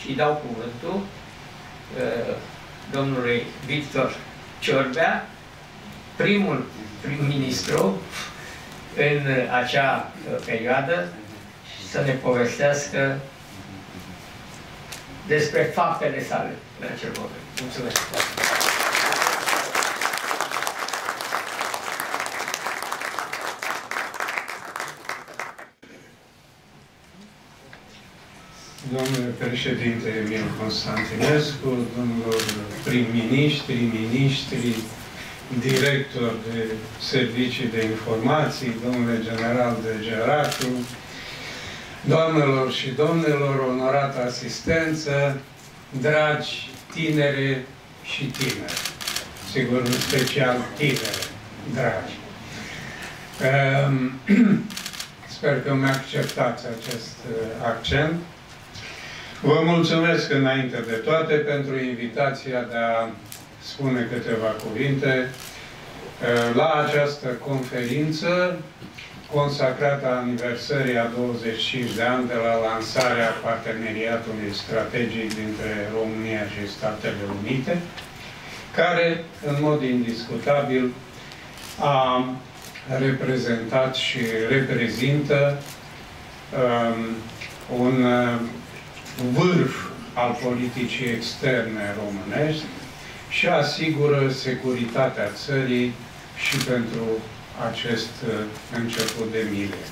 și dau cuvântul uh, domnului Victor Ciorbea, primul prim-ministru în acea uh, perioadă, să ne povestească despre faptele sale în acel moment. Mulțumesc! Domnule președinte Emil Constantinescu, domnilor prim-ministri, ministri, director de servicii de informații, domnule general de Geracu, doamnelor și domnilor, onorată asistență, dragi tinere și tineri, sigur, în special tinere, dragi. Ehm, sper că mi-acceptați acest uh, accent. Vă mulțumesc înainte de toate pentru invitația de a spune câteva cuvinte. Uh, la această conferință consacrată aniversării a 25 de ani de la lansarea parteneriatului strategic dintre România și Statele Unite, care, în mod indiscutabil, a reprezentat și reprezintă um, un uh, vârf al politicii externe românești și asigură securitatea țării și pentru acest uh, început de milie.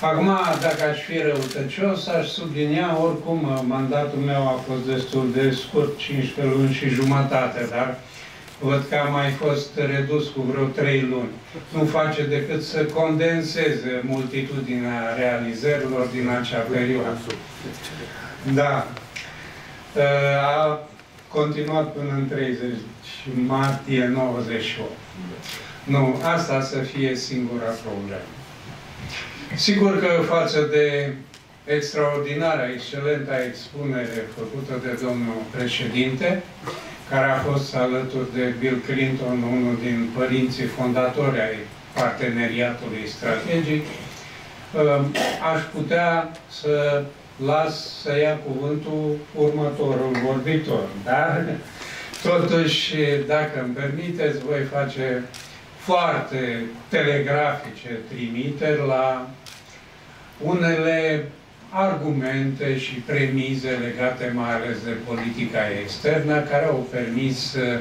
Acum, dacă aș fi răutăcios, aș sublinia, oricum, uh, mandatul meu a fost destul de scurt, 15 luni și jumătate, dar văd că a mai fost redus cu vreo 3 luni. Nu face decât să condenseze multitudinea realizărilor din acea perioadă. Da. Uh, a continuat până în 30 martie 98. Nu, asta să fie singura problemă. Sigur că față de extraordinara, excelentă expunere făcută de domnul președinte, care a fost alături de Bill Clinton, unul din părinții fondatori ai parteneriatului strategic, uh, aș putea să las să ia cuvântul următorul vorbitor. Dar, totuși, dacă îmi permiteți, voi face foarte telegrafice trimiteri la unele argumente și premize legate mai ales de politica externă care au permis uh,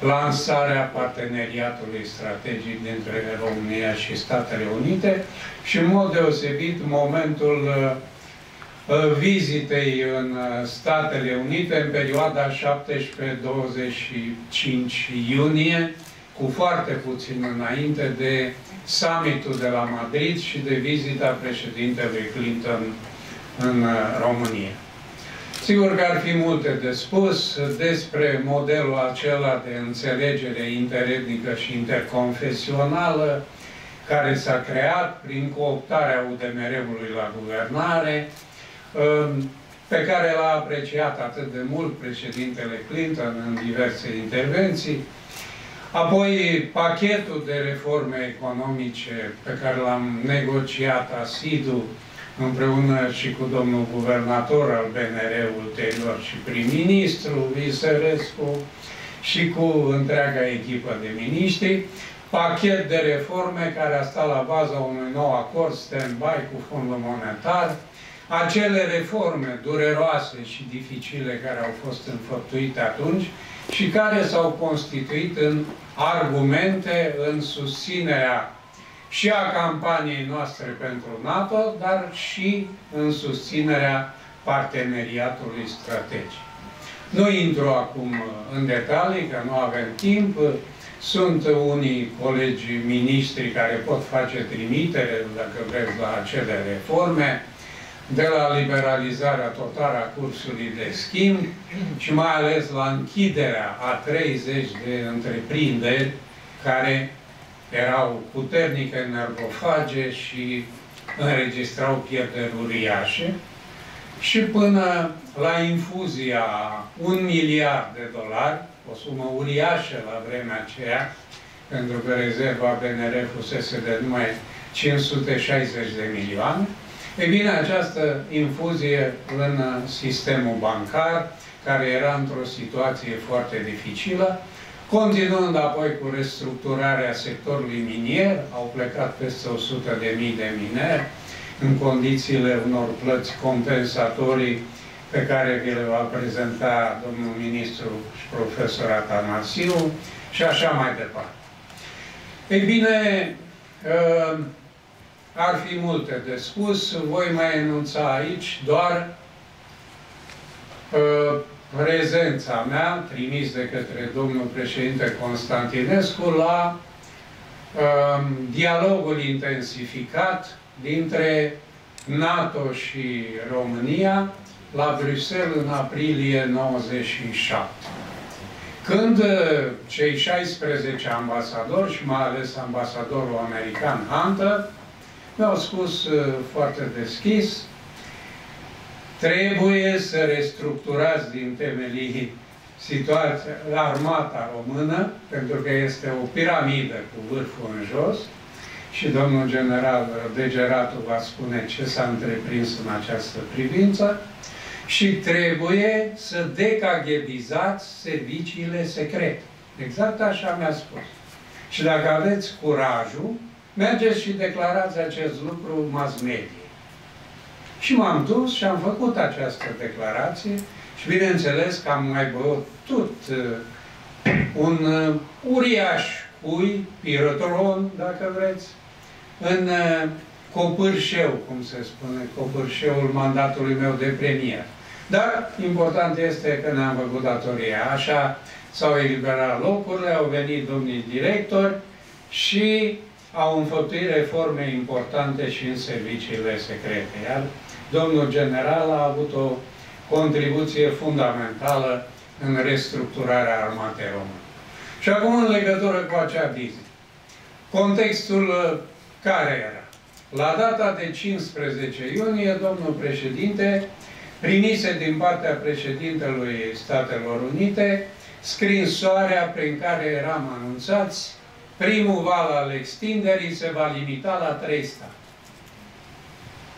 lansarea parteneriatului strategic dintre România și Statele Unite și în mod deosebit momentul uh, uh, vizitei în Statele Unite în perioada 17-25 iunie cu foarte puțin înainte de summitul de la Madrid și de vizita președintelui Clinton în uh, România. Sigur că ar fi multe de spus despre modelul acela de înțelegere interetnică și interconfesională care s-a creat prin cooptarea UDMR-ului la guvernare, um, pe care l-a apreciat atât de mult președintele Clinton în diverse intervenții, Apoi, pachetul de reforme economice pe care l-am negociat asidu împreună și cu domnul guvernator al BNR ulterior și prim-ministru Viserescu și cu întreaga echipă de miniștri, pachet de reforme care a stat la baza unui nou acord stand-by cu fondul monetar, acele reforme dureroase și dificile care au fost înfăptuite atunci și care s-au constituit în argumente în susținerea și a campaniei noastre pentru NATO, dar și în susținerea parteneriatului strategic. Nu intru acum în detalii, că nu avem timp. Sunt unii colegi miniștri care pot face trimitere, dacă vreți, la acele reforme de la liberalizarea totală a cursului de schimb și mai ales la închiderea a 30 de întreprinderi care erau puternic energofage și înregistrau pierderi uriașe. Și până la infuzia un miliard de dolari, o sumă uriașă la vremea aceea, pentru că rezerva BNR fusese de numai 560 de milioane, E bine, această infuzie în sistemul bancar, care era într-o situație foarte dificilă, continuând apoi cu restructurarea sectorului minier, au plecat peste 100 de mii de mineri, în condițiile unor plăți compensatorii pe care vi le va prezenta domnul ministru și profesor Atanasiu și așa mai departe. Ei bine, ă, ar fi multe de spus, voi mai enunța aici doar ă, prezența mea, trimis de către domnul președinte Constantinescu, la uh, dialogul intensificat dintre NATO și România la Bruxelles în aprilie 97. Când uh, cei 16 ambasadori și mai ales ambasadorul american Hunter mi-au spus uh, foarte deschis Trebuie să restructurați din temelii situația, armata română, pentru că este o piramidă cu vârful în jos, și domnul general Degeratu va spune ce s-a întreprins în această privință, și trebuie să decaghebizați serviciile secrete. Exact așa mi-a spus. Și dacă aveți curajul, mergeți și declarați acest lucru mass media. Și m-am dus și am făcut această declarație și bineînțeles că am mai bătut uh, un uh, uriaș cui, pirotron, dacă vreți, în uh, copârșeu, cum se spune, copârșeul mandatului meu de premier. Dar important este că ne-am făcut datoria. Așa s-au eliberat locurile, au venit domnii directori și au înfăptuit reforme importante și în serviciile secrete. Iar domnul general a avut o contribuție fundamentală în restructurarea armatei române. Și acum în legătură cu acea vizită. Contextul uh, care era? La data de 15 iunie, domnul președinte primise din partea președintelui Statelor Unite scrisoarea prin care eram anunțați primul val al extinderii se va limita la trei state.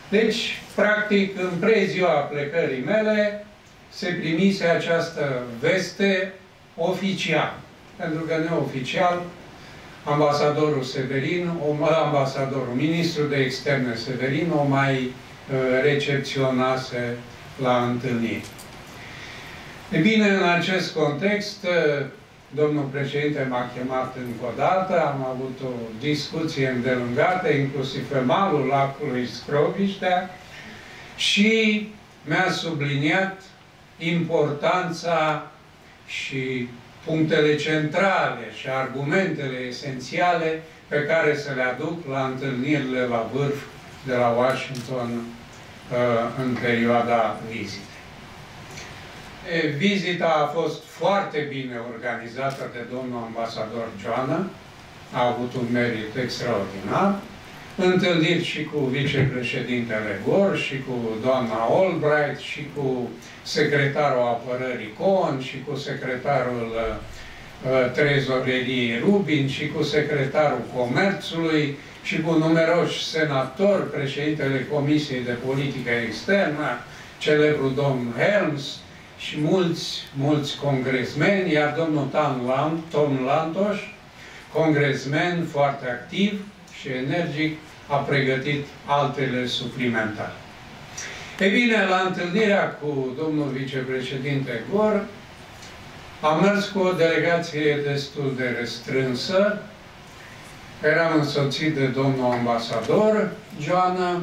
Deci, practic, în preziua plecării mele, se primise această veste oficial. Pentru că neoficial, ambasadorul Severin, o, ambasadorul, ministrul de externe Severin, o mai uh, recepționase la întâlnire. E bine, în acest context, uh, Domnul președinte m-a chemat încă o dată, am avut o discuție îndelungată, inclusiv pe malul lacului Scroviștea și mi-a subliniat importanța și punctele centrale și argumentele esențiale pe care să le aduc la întâlnirile la vârf de la Washington uh, în perioada vizitei. Vizita a fost foarte bine organizată de domnul ambasador Joana, a avut un merit extraordinar, întâlniri și cu vicepreședintele Gor, și cu doamna Albright, și cu secretarul apărării Cohen, și cu secretarul uh, trezoreriei Rubin, și cu secretarul comerțului, și cu numeroși senatori, președintele Comisiei de Politică Externă, celebrul domn Helms, și mulți, mulți congresmeni, iar domnul Tom Lantoș, congresmen foarte activ și energic, a pregătit altele suplimentare. E bine, la întâlnirea cu domnul vicepreședinte Gor, am mers cu o delegație destul de restrânsă. Eram însoțit de domnul ambasador Joana,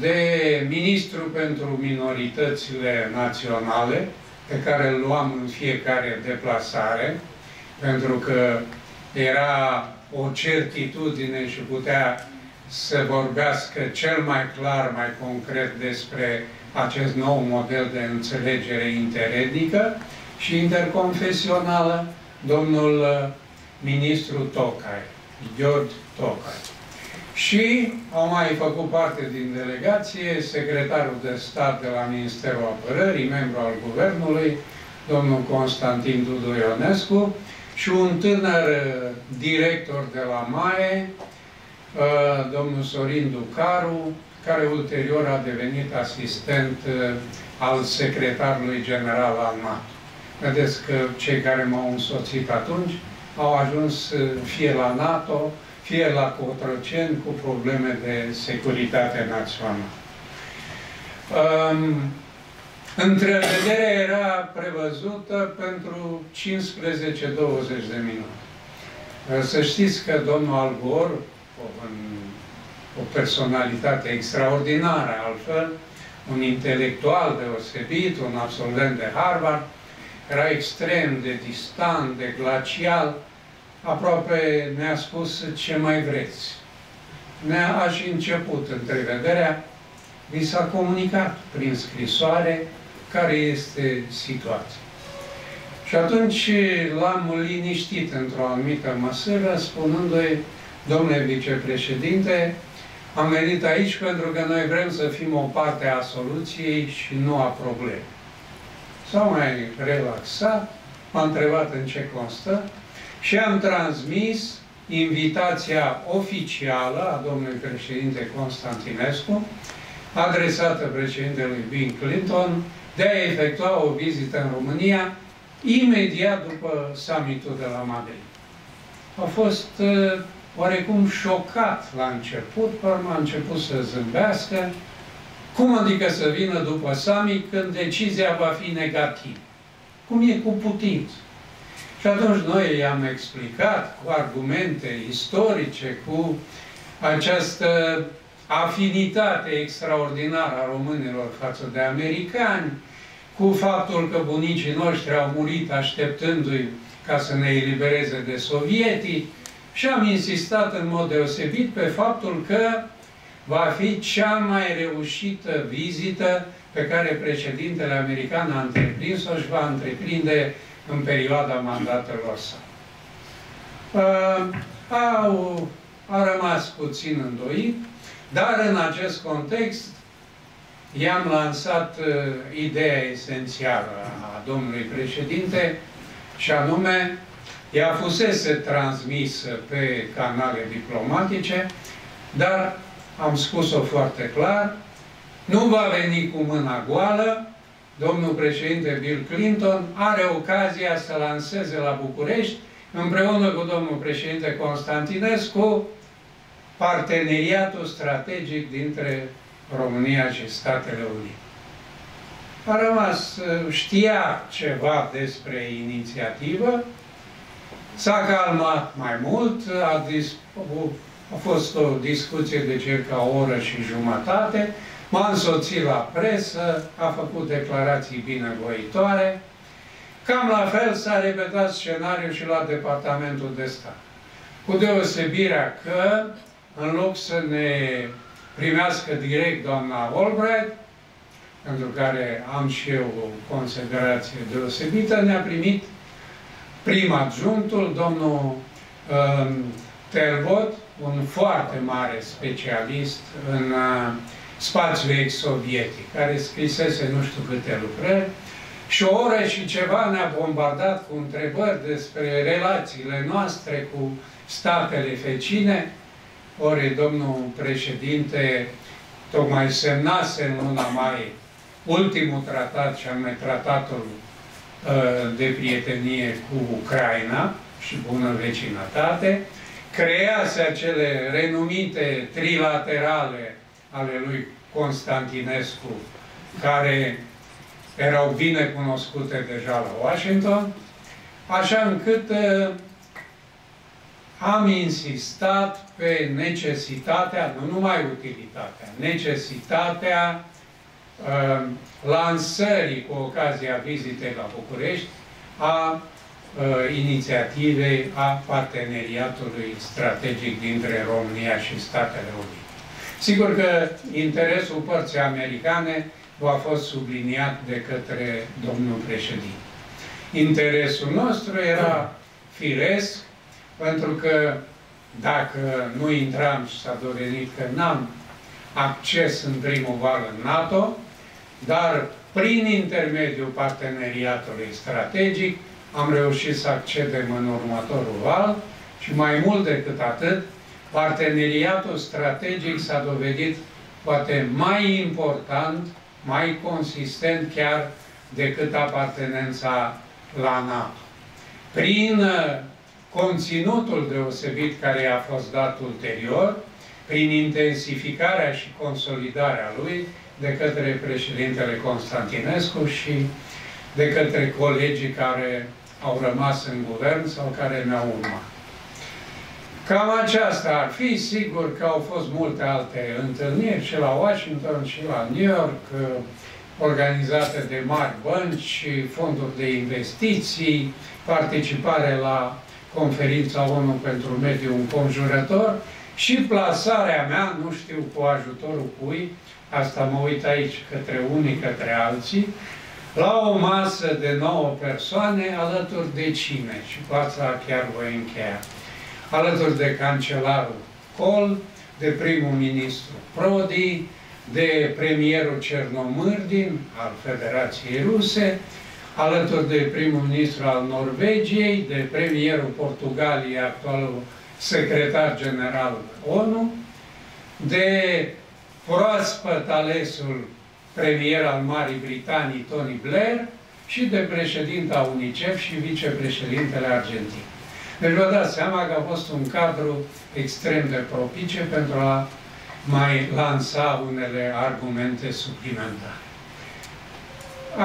de ministru pentru minoritățile naționale, pe care îl luam în fiecare deplasare, pentru că era o certitudine și putea să vorbească cel mai clar, mai concret despre acest nou model de înțelegere interetnică și interconfesională, domnul uh, ministru Tocai, George Tocai. Și au mai făcut parte din delegație secretarul de stat de la Ministerul Apărării, membru al Guvernului, domnul Constantin Dudu Ionescu, și un tânăr uh, director de la MAE, uh, domnul Sorin Ducaru, care ulterior a devenit asistent uh, al secretarului general al NATO. Vedeți că cei care m-au însoțit atunci au ajuns uh, fie la NATO, fie la Cotroceni cu probleme de securitate națională. Um, Întrevederea era prevăzută pentru 15-20 de minute. Să știți că domnul Albor, o personalitate extraordinară altfel, un intelectual deosebit, un absolvent de Harvard, era extrem de distant, de glacial, aproape ne-a spus ce mai vreți. Ne-a și început întrevederea, vi s-a comunicat prin scrisoare care este situația. Și atunci l-am liniștit într-o anumită măsură, spunându-i, domnule vicepreședinte, am venit aici pentru că noi vrem să fim o parte a soluției și nu a problemei. S-a mai relaxat, m-a întrebat în ce constă și am transmis invitația oficială a domnului președinte Constantinescu, adresată președintelui Bill Clinton, de a efectua o vizită în România imediat după summitul de la Madrid. A fost uh, oarecum șocat la început, până a început să zâmbească. Cum adică să vină după summit când decizia va fi negativă? Cum e cu putință? Și atunci noi i-am explicat cu argumente istorice, cu această afinitate extraordinară a românilor față de americani, cu faptul că bunicii noștri au murit așteptându-i ca să ne elibereze de sovietii și am insistat în mod deosebit pe faptul că va fi cea mai reușită vizită pe care președintele american a întreprins-o și va întreprinde în perioada mandatelor sale. Uh, au, a rămas puțin îndoit, dar în acest context i-am lansat uh, ideea esențială a domnului președinte și anume ea fusese transmisă pe canale diplomatice, dar am spus-o foarte clar, nu va veni cu mâna goală, domnul președinte Bill Clinton are ocazia să lanseze la București, împreună cu domnul președinte Constantinescu, parteneriatul strategic dintre România și Statele Unite. A rămas, știa ceva despre inițiativă, s-a calmat mai mult, a, a fost o discuție de circa o oră și jumătate, m-a însoțit la presă, a făcut declarații binevoitoare, Cam la fel s-a repetat scenariul și la Departamentul de Stat. Cu deosebirea că în loc să ne primească direct doamna Albright, pentru care am și eu o considerație deosebită, ne-a primit prim adjunctul, domnul um, Terbot, un foarte mare specialist în uh, spațiul ex-sovietic, care scrisese nu știu câte lucrări, și o oră și ceva ne-a bombardat cu întrebări despre relațiile noastre cu statele vecine, ori domnul președinte tocmai semnase în luna mai ultimul tratat, și anume tratatul uh, de prietenie cu Ucraina și bună vecinătate, crease acele renumite trilaterale ale lui Constantinescu, care erau bine cunoscute deja la Washington, așa încât uh, am insistat pe necesitatea, nu numai utilitatea, necesitatea uh, lansării cu ocazia vizitei la București a uh, inițiativei a parteneriatului strategic dintre România și Statele Unite. Sigur că interesul părții americane a fost subliniat de către domnul președinte. Interesul nostru era firesc pentru că dacă nu intram și s-a dovedit că n-am acces în primul val în NATO, dar prin intermediul parteneriatului strategic am reușit să accedem în următorul val și mai mult decât atât, parteneriatul strategic s-a dovedit poate mai important, mai consistent chiar decât apartenența la NATO. Prin uh, conținutul deosebit care i-a fost dat ulterior, prin intensificarea și consolidarea lui de către președintele Constantinescu și de către colegii care au rămas în guvern sau care ne-au urmat. Cam aceasta ar fi, sigur că au fost multe alte întâlniri și la Washington și la New York, organizate de mari bănci, fonduri de investiții, participare la conferința ONU pentru mediul înconjurător și plasarea mea, nu știu cu ajutorul cui, asta mă uit aici către unii, către alții, la o masă de nouă persoane alături de cine? Și cu asta chiar voi încheia. Alături de cancelarul Kohl, de primul ministru Prodi, de premierul Cernomârdin al Federației Ruse, alături de primul ministru al Norvegiei, de premierul Portugaliei, actualul secretar general ONU, de proaspăt alesul premier al Marii Britanii, Tony Blair, și de președinta UNICEF și vicepreședintele Argentinei. Deci vă dați seama că a fost un cadru extrem de propice pentru a mai lansa unele argumente suplimentare.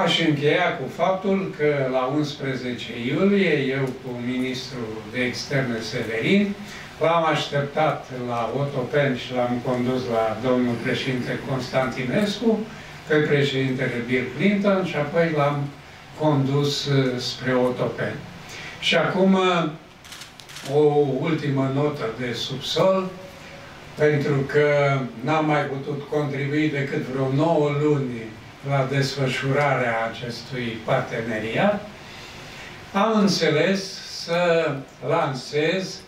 Aș încheia cu faptul că la 11 iulie, eu cu ministrul de externe Severin, l-am așteptat la Otopen și l-am condus la domnul președinte Constantinescu, pe președintele Bill Clinton și apoi l-am condus uh, spre Otopen. Și acum uh, o ultimă notă de subsol, pentru că n-am mai putut contribui decât vreo 9 luni la desfășurarea acestui parteneriat, am înțeles să lansez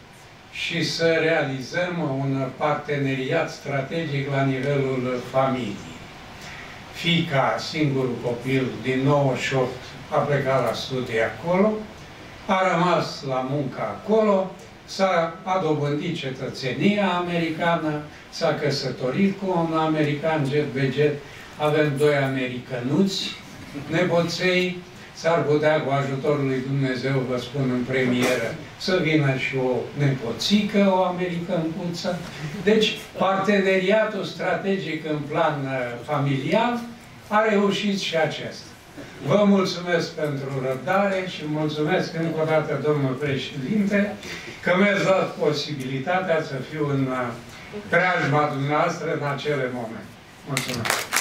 și să realizăm un parteneriat strategic la nivelul familiei. Fica, singurul copil din 98, a plecat la studii acolo, a rămas la muncă acolo, s-a a dobândit cetățenia americană, s-a căsătorit cu un american jet be jet, avem doi americănuți, nepoței, s-ar putea cu ajutorul lui Dumnezeu, vă spun în premieră, să vină și o nepoțică, o americancuță. Deci, parteneriatul strategic în plan uh, familial a reușit și acesta. Vă mulțumesc pentru răbdare și mulțumesc încă o dată, domnul președinte, că mi-ați dat posibilitatea să fiu în uh, preajma dumneavoastră în acele momente. Mulțumesc!